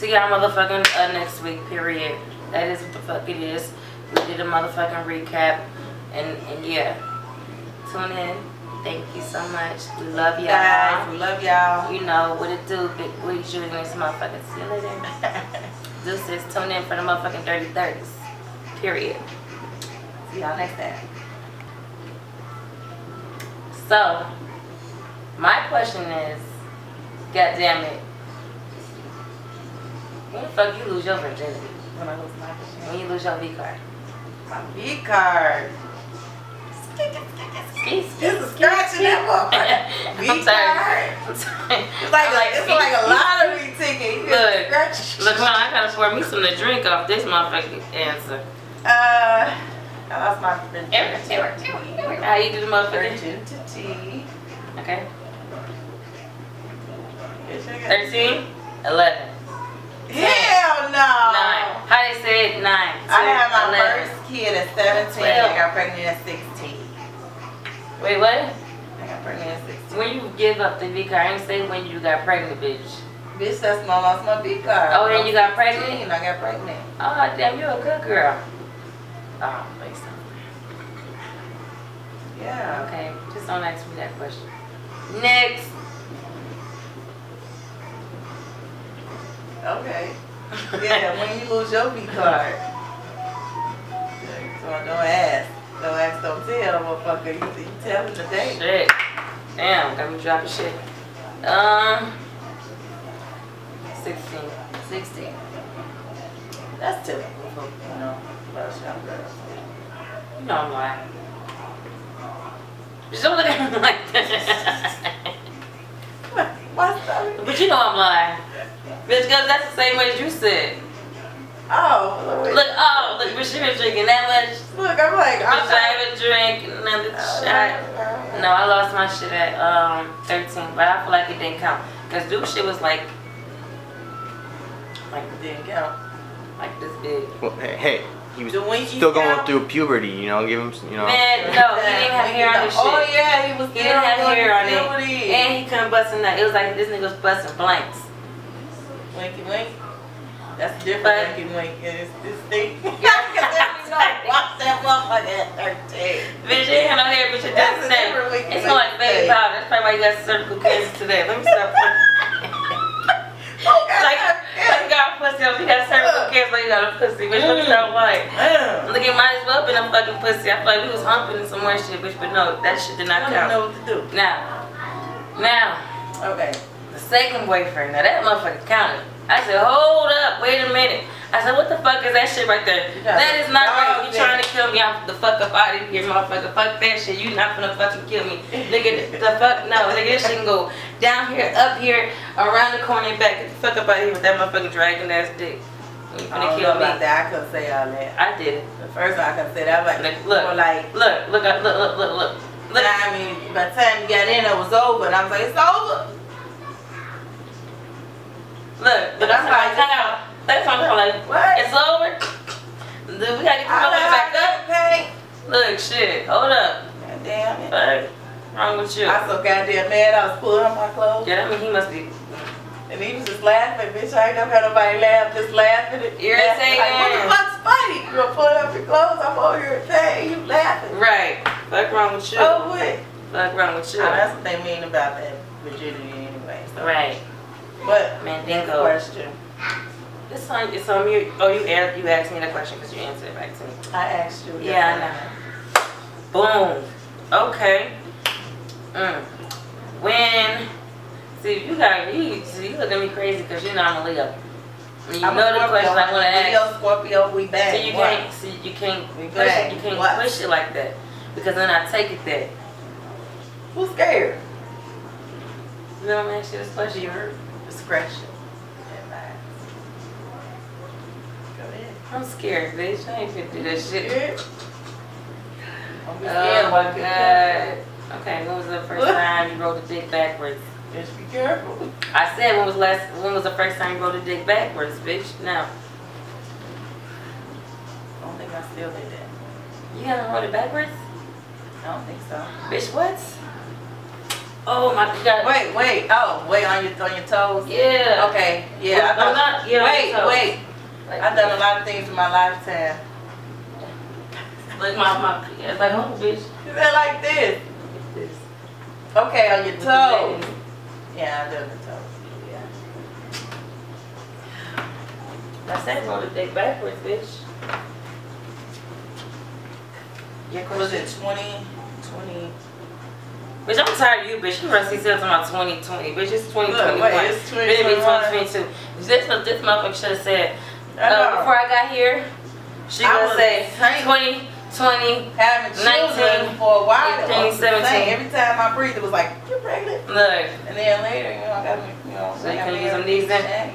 See y'all motherfucking uh, next week, period. That is what the fuck it is. We did a motherfucking recap. And, and yeah. Tune in. Thank you so much. We love y'all. guys, we love y'all. You know what it do, big booty shooting this motherfucking See you later. Deuces, tune in for the motherfucking 30 30s. Period. See y'all next time. So, my question is, God damn it. When the fuck you lose your virginity? When I lose my virginity. When you lose your V card? My V card. Ski, ski, It's a scratch in that motherfucker. V I'm sorry. card. I'm sorry. It's like, I'm a, it's like a lottery ticket. You Look, scratch. Look, hold on, I gotta pour me some to drink off this motherfucking answer. Uh, I lost my virginity. How you do the motherfucking? Virginity. Okay. Yes, I got- 13, 11, Hell no. 9. How they say it? 9. I had my 11. first kid at 17. Well. I got pregnant at 16. Wait, what? I got pregnant at 16. When you give up the V card, I ain't say when you got pregnant, bitch. Bitch, that's when I lost my V card. Oh, and you got pregnant? 16, I got pregnant. Oh, damn, you're a good girl. Oh, wait, so. Yeah. Okay, just don't ask me that question. Next. Okay. Yeah, when you lose your V card. So don't ask. Don't ask, don't tell, motherfucker. You, you tell him today. Shit. Damn, got me dropping shit. Um, 16. 16. That's typical for, you know, most young girls. You know I'm lying. Just don't look at me like that. What's that? But you know I'm lying. Bitch, because that's the same way as you said. Oh, look. Look, oh, look, but she been drinking that much. Look, I'm like, I'm I haven't drank another shot. No, I lost my shit at um 13, but I feel like it didn't count. Cause dude shit was like, like it didn't count. Like this big. Well, hey, hey, he was still going count? through puberty, you know, give him, some- you know. Man, no, he didn't have hair on his shit. Oh, yeah, he was He didn't have hair on doing it. puberty. And he couldn't bust a nut. It was like this nigga was busting blanks. Winky wink. That's different winky wink. And it's this thing. Because every night, watch that motherfucker at 13. Bitch, you ain't have no hair, bitch, it That's doesn't a say. different winky It's more like wink baby powder. That's probably why you got cervical cancer today. Let me stop. like, like you got a pussy, you got cervical cancer, like you got a pussy, bitch. Let me stop lying. Look, it might as well been a fucking pussy. I feel like we was humping some more shit, bitch, but no, that shit did not I don't know what to do. Now, now, Okay. the second boyfriend, now that motherfucker counted. I said, hold up, wait a minute. I said, what the fuck is that shit right there? That is not right. You trying to kill me? I'm the fuck up out of here, motherfucker. Fuck that shit. You not gonna fucking kill me. Nigga, the fuck, no. Nigga, this shit can go down here, up here, around the corner and back. Get the fuck up out of here with that motherfucking dragon ass dick. You I finna kill me. that. I couldn't say all that. I did it. The first one I couldn't say that. I was like, Look, like, look, look, look, look, look, look. Look, I mean, by the time you got in, it was over, and I was like, it's over. Look, But but I'm like, hang out. That's what I'm like, What? it's over. Then we gotta get the I back up. pay. Look, shit, hold up. God damn it. Fuck, wrong with you? I so goddamn mad. I was pulling on my clothes. Yeah, I mean he must be And he was just laughing, bitch. I ain't never had nobody laugh, just laughing. At, Irritating. Like, what the fuck's funny? You gonna pull up your clothes? I'm over here saying you laughing. right. Fuck wrong with you? Oh, what? Fuck wrong with you? Oh, that's what they mean about that virginity anyway. So. Right. But, Mandingo. question. This time it's on you. Oh, you asked you asked me the question because you answered it back to me. I asked you. Yeah, I know. Boom. Okay. Mm. When see you got you see you look at me crazy because you know I'm a Leo. You I'm know the question I want to ask. Leo, Scorpio, we back. So you What? can't see you can't We push it, you can't What? push it like that because then I take it that. Who's scared? You know what I'm asking you this question? Your discretion. Advice. Go ahead. I'm scared, bitch. I ain't fit do that shit. Oh, scared? Don't scared. Oh my god. Okay, when was the first time you rode the dick backwards? Just be careful. I said when was last when was the first time you rode the dick backwards, bitch? Now. I don't think I still did that. You haven't rode it backwards? I don't think so. Bitch, what? Oh my god. Wait, wait. Oh, wait on your on your toes. Yeah. Okay. Yeah. I No, thought- not- yeah, on wait, your toes. wait. Like, I've done a lot of things in my lifetime. Like my my yeah, like oh bitch. Is that like this? This. Okay, on your With toes. Yeah, I done the toes. Yeah. I said rode the dick backwards, bitch. Your Was it 20, 20? Bitch, I'm tired of you, bitch. You rusty talking about 2020. Bitch, it's 2021. Look, wait, it's Bitch, it be 2021. 2022. This, this motherfucker should have said. Uh, before I got here, she I gonna was say saying- 20, 20, Having 19, for a while. 18, was the same. 17. Every time I breathed, it was like, you're pregnant. Look, And then later, you know, I got me, you know, So you I got can use them everything these then?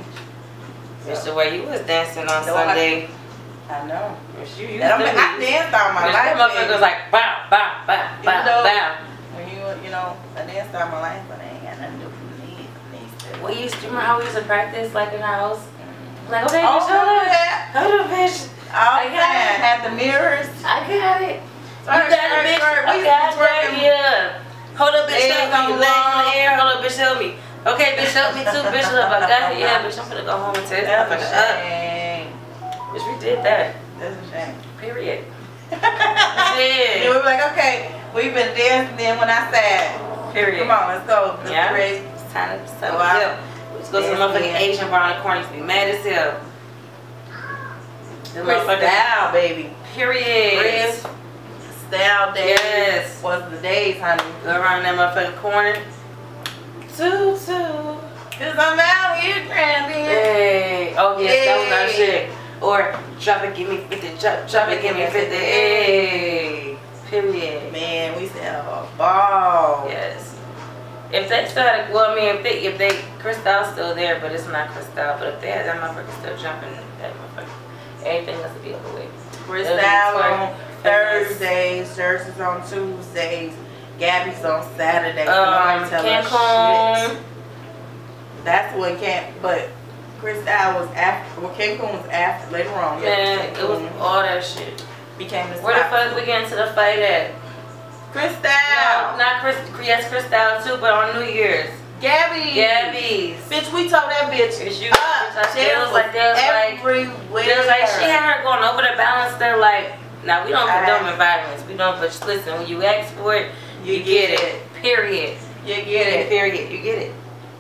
bitch, the way you was dancing on I- Sunday. I know. Bitch, you used And I'm, to I danced all my life. that motherfucker was like, bow, bow, bow, You bow, know- bow. When you, you know, I danced all my life, but I ain't got nothing to do with me. We used to, remember how we used to practice like in the house? Like, okay, Oh, hold up. Hold up, bitch. All I got time. it. Had the mirrors. I got it. Twerk, you got it, bitch. twerk. We I got it. Yeah. Hold up, bitch. Help me. Legs in the air. Hold up, bitch. Help me. Okay, bitch. Help me too, bitch. Look, I got it. Yeah, bitch. I'm gonna go home and test That's motherfucker a up. shame. Bitch, we did that. That's a shame. Period. Yeah. we were like, okay, we've been dancing. Then when I said, Period. come on, let's go. Let's Yeah. It's time to it's time Go out. dip. Let's go to the motherfucking. Asian bar on the corner. To be mad as hell. The Chris motherfucker. Style, baby. Period. Chris Freestyle days Yes. was the days, honey. Go around that motherfucking corner. Two, two. Cause I'm out here grinding. Hey. Oh, yes, that was our shit. Or drop it, give me 50. Drop, drop it, give me 50. Hey. Period. Man, we used to have a ball. Yes. If they started, well, I mean, if they, if they, Cristal's still there, but it's not Cristal. But if they had that motherfucker still jumping, that motherfucker, everything has to be over with. Freestyle on Thursdays, Jersey's on Tuesdays, Gabby's on Saturdays. Um, Nobody tell us Cancun. That's when Camp, but Cristal was after, well, Cancun was after, later on. Yeah, it was all that shit. became the Where the fuck we get into the fight at? Cristal. No, not Chris. Yes, Cristal too, but on New Year's. Gabby. Gabby's. Bitch, we told that bitch. It's you. up. bitch, I She feel like there's like. There's like she had her going over the balance They're like now we don't condone violence. We don't but listen, when you ask for it, you, You get, get it. Period. You get it. Period. You get it.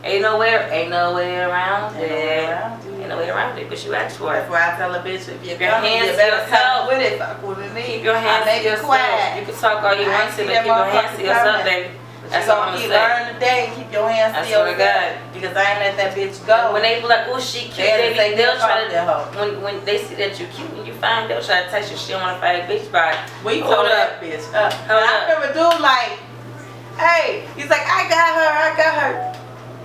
Ain't nowhere. ain't nowhere around Ain't no it. way around Ain't no way around it, but you asked for That's it. why I tell a bitch if you're Your hands you better yourself. with it. Fuck with me. Keep your hands to yourself. quiet. You can talk all you want to, but keep your hands to yourself, baby. That's all I'm gonna keep today and keep your hands I to to yourself. God. Because I ain't let that bitch go. when they be like, oh she cute, they, they be, they'll try to when when they see that you cute and you fine, they'll try to text you she don't wanna fight bitch by We Hold told up. that bitch up. Hold I remember dude like, hey, he's like, I got her, I got her.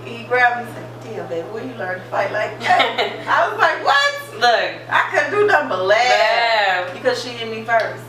He grabbed me and said, damn baby, where you learn to fight like that? I was like, what? Look, I couldn't do nothing but laugh. laugh. Because she hit me first.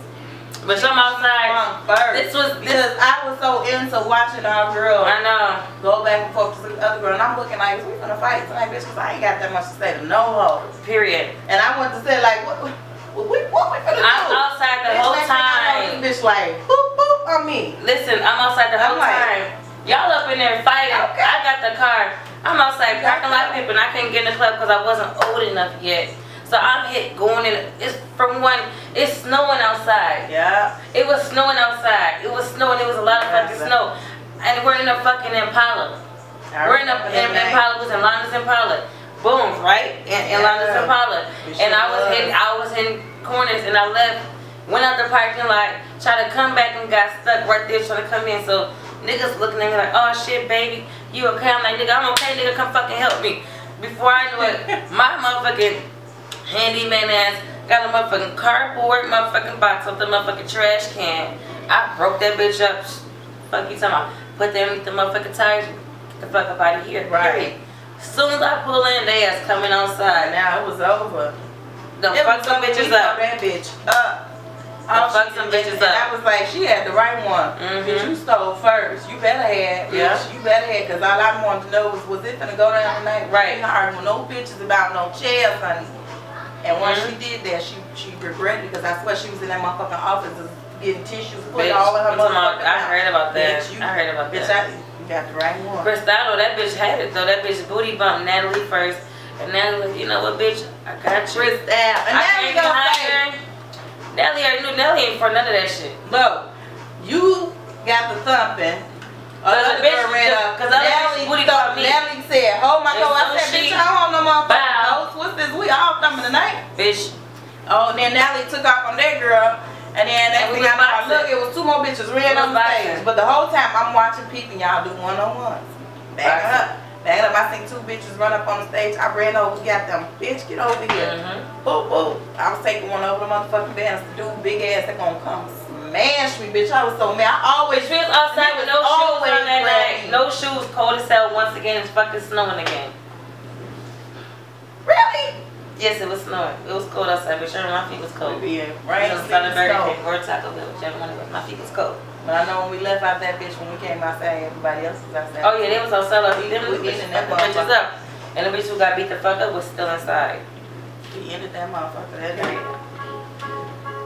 But some outside first. this was this Because I was so into watching our girl I know. go back and forth to the other girl, and I'm looking like, we gonna fight tonight, bitch, because I ain't got that much to say to no hoe. Period. And I want to say, like, what, what, we, what we finna do? I'm outside the Bitch, whole next thing I know, time. Bitch like, boop, boop on me. Listen, I'm outside the whole I'm like- time. Y'all up in there fighting. Okay. I got the car. I'm outside parking lot pimping. I couldn't get in the club because I wasn't old enough yet. So I'm hit going in. It's from one. It's snowing outside. Yeah. It was snowing outside. It was snowing. It was a lot of fucking snow, and we're in a fucking Impala. I We're in a in. Impala was in Lana's Impala. Boom, right? In, in Yeah. Lana's Impala. And I was was. in I was in corners and I left, went out the parking lot, tried to come back and got stuck right there trying to come in. So niggas looking at me like, oh shit, baby, you okay? I'm like, nigga, I'm okay, nigga, come fucking help me. Before I knew it, my motherfucking handyman ass got a motherfucking cardboard motherfucking box off the motherfucking trash can. I broke that bitch up. Fuck you talking about? Put them underneath the motherfucking tires. Get the fuck up out of here. Right. Period. Soon as I pull in, they ass coming outside. Now it was over. The fuck some bitches up. That bitch up. The fuck some bitches up. I was like, she had the right one. Mhm. Bitch, you stole first. You better have. Yeah. Bitch, you better have. Because all I wanted to know was, was it gonna go down tonight? Right. Hard with no bitches about no chairs, honey. And once Mhm. she did that, she she regretted because I swear she was in that motherfucking office getting tissues put Bitch, all in her I'm talking about- motherfucking I heard about that. Bitch, you, I heard about bitch, that. I, you got the right one. Cristado, that bitch had it though. That bitch booty bumped Natalie first. And Natalie you know what, bitch? I got you. Cristal. And I now we can't gonna deny say, her. Nelly already knew Nelly ain't for none of that shit. No, you got the thumping. Cause Other the bitch- girl ran up. cause Nelly, booty thump- me. Nelly said, "Hold my toe." I said, "Bitch, I don't no motherfucking Bow. toes. What's this? We all thumping tonight." Bitch. Oh, and then Nelly took off on that girl. And then next And we thing I know, I look, it was two more bitches ran on the stage. But the whole time I'm watching peeping y'all do one on ones. Back up. Back up. I seen two bitches run up on the stage. I ran over, got them. Bitch, get over here. Mm-hmm. Boop, boop. I was taking one over the motherfucking bands. The dude, big ass, they gonna come smash me, bitch. I was so mad. I always was outside with no shoes on that night. No shoes, cold as hell once again. It's fucking snowing again. Really? Yes, it was snowing. It was cold outside, but sure, my feet was cold. Yeah, right. It was Sunday Burger. King or Taco Bell, whichever one it was. My feet was cold. But I know when we left out that bitch, when we came outside, everybody else was outside. Oh yeah, they was on. Them We bitches eating that bitches up. And the bitch who got beat the fuck up was still inside. We ended that motherfucker that day.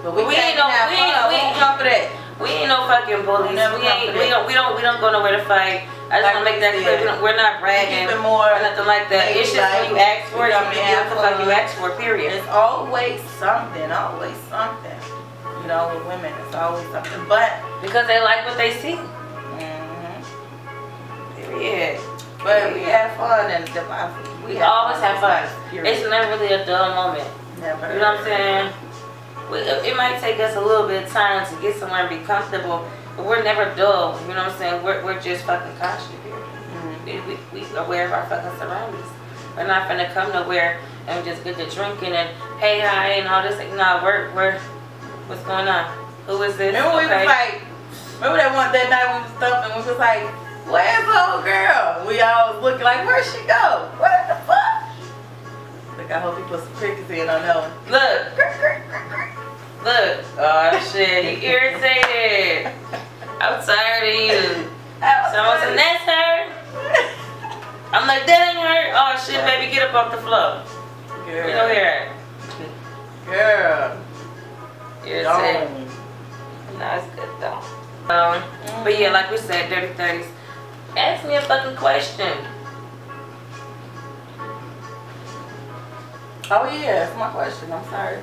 But We ain't no- we ain't- we We ain't- come for that. We ain't no fucking bullies. Never We ain't. We don't. We don't. We don't go nowhere to fight. I just Like want to make that clear. We we're not bragging or nothing like that. It's just when you ask for it, you get what the fuck you ask for. Period. It's always something, always something. Know, with women, it's always something. But, Because they like what they see. mhm. Period. but we had fun and the, We had always have fun. It's never really a dull moment. Never. You know what I'm saying? we, it might take us a little bit of time to get somewhere and be comfortable, but we're never dull. You know what I'm saying? We're, we're just fucking conscious here. We, we, we aware of our fucking surroundings. We're not gonna come nowhere and just get to drinking and hey hi and all this. No, we're we're what's going on? Who is this? Remember we was like, remember that one that night when we was thumping. We was like, where's the old girl? We all was looking like, where'd she go? What the fuck? Look, I hope he put some crickets in on that one. Look. Look. Oh shit, he irritated. I'm tired of you. Someone said, that's her. I'm like, that ain't her. Oh shit, baby, get up off the floor. Girl. You know here. Girl. Irritated. No, it's good though. Um, but yeah, like we said, dirty thirties. Ask me a fucking question. Oh yeah, that's my question. I'm sorry.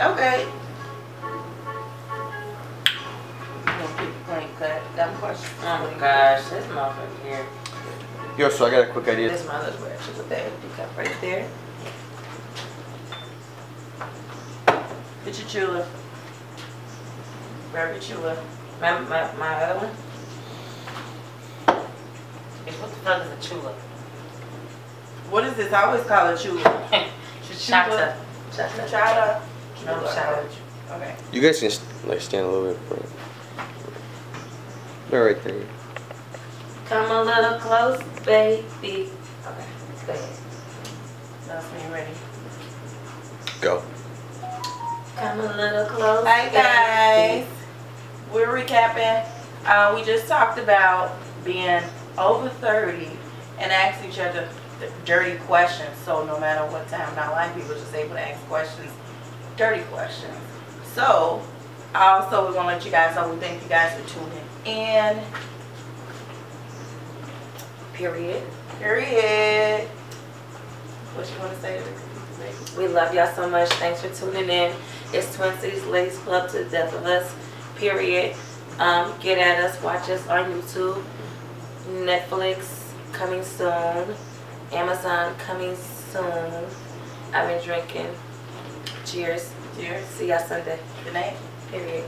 Okay. Keep the cut. That question. Oh my gosh, this motherfucker here. Yo, so I got a quick idea. This my little brush. Put that pick right there. Get your chula. Grab your chula. My, my, my other one? Bitch, what the fuck is a chula? What is this? I always call it chula. Chata. Chata. Chata. No, chata. Okay. You guys can like stand a little bit. For They're right there. Come a little close, baby. Okay, go ahead. That's me ready. Go. Come a little close. Hi guys. We're recapping. Uh, we just talked about being over 30 and asking each other th- dirty questions. So no matter what time in our life, people just able to ask questions, dirty questions. So also we want to let you guys know we thank you guys for tuning in. Period. Period. What you want to say? We love y'all so much. Thanks for tuning in. It's Twin Cities Ladies Club to the death of us. Period. Um, get at us. Watch us on YouTube. Netflix coming soon. Amazon coming soon. I've been drinking. Cheers. Cheers. See y'all Sunday. Good night. Period.